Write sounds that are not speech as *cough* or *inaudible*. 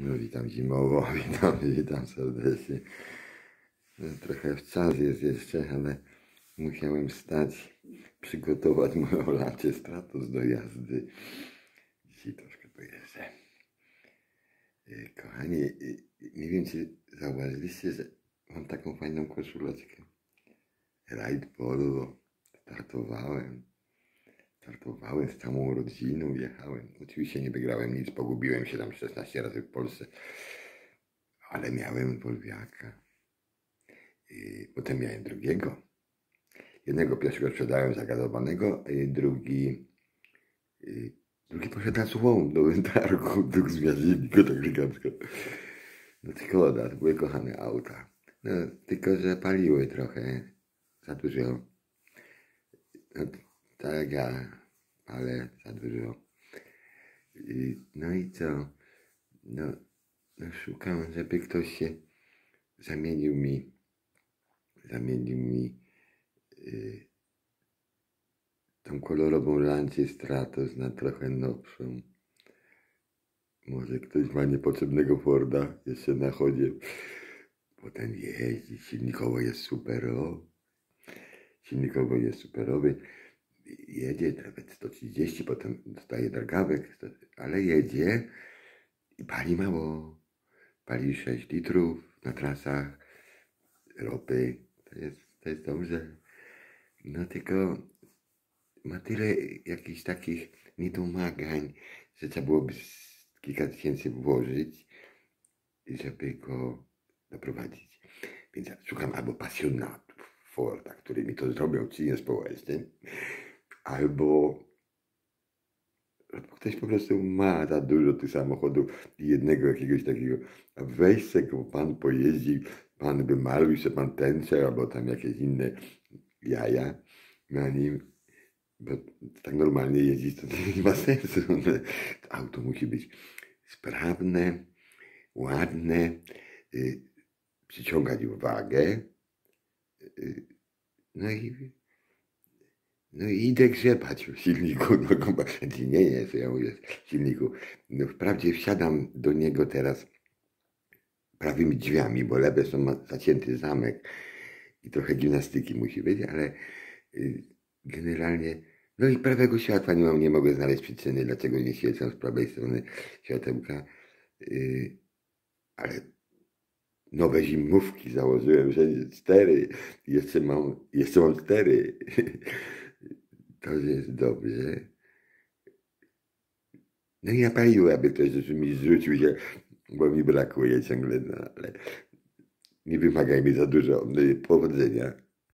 No witam zimowo, *laughs* witam, witam serdecznie. No, Trochę w czas jest jeszcze, ale musiałem wstać, przygotować moją lacie stratus do jazdy. Dzisiaj troszkę pojeżdżę. Y, Kochani, y, nie wiem czy zauważyliście, że mam taką fajną koszuleczkę. Ride Volvo. Startowałem. Startowałem z całą rodziną, jechałem. Oczywiście nie wygrałem nic, pogubiłem się tam 16 razy w Polsce, ale miałem Volviaka. I potem miałem drugiego. Jednego pierwszego sprzedałem zagadowanego, a drugi, y, drugi poszedł na złą do targu, do zmiażdżenia, tak elegancko. No szkoda, to były kochane auta. No, tylko, że paliły trochę za dużo. No, tak jak ja, ale za dużo. I, no i co? No, no szukam, żeby ktoś się zamienił mi, zamienił mi y, tą kolorową lancję Stratos na trochę nowszą. Może ktoś ma niepotrzebnego Forda jeszcze na chodzie. Potem jeździ, silnikowo jest super, o. Silnikowo jest superowy. Jedzie nawet 130, potem dostaje drgawek, ale jedzie i pali mało. Pali 6 litrów na trasach ropy. To jest, to jest dobrze. No tylko ma tyle jakichś takich niedomagań, że trzeba byłoby kilka tysięcy włożyć, żeby go doprowadzić. Więc szukam albo pasjonatów Forda, który mi to zrobią czynnie społecznym, albo ktoś po prostu ma za dużo tych samochodów jednego jakiegoś takiego, weź se pan pojeździ, pan wymaluj się pan tęczę, albo tam jakieś inne jaja na nim, bo tak normalnie jeździć to *laughs* nie ma sensu. To auto musi być sprawne, ładne, y, przyciągać uwagę, y, no i no i idę grzebać w silniku. *laughs* No, chyba, nie jest, ja mówię, w silniku. No wprawdzie wsiadam do niego teraz prawymi drzwiami, bo lewe są zacięty zamek i trochę gimnastyki musi być, ale y, generalnie, no i prawego światła nie mam, nie mogę znaleźć przyczyny, dlaczego nie świecą z prawej strony światełka, y, ale nowe zimówki założyłem, że cztery, jeszcze mam, jeszcze mam cztery. *laughs* To jest dobrze. No i napaliłem, aby ktoś mi zrzucił się, bo mi brakuje ciągle, no ale nie wymagaj mi za dużo. No Powodzenia.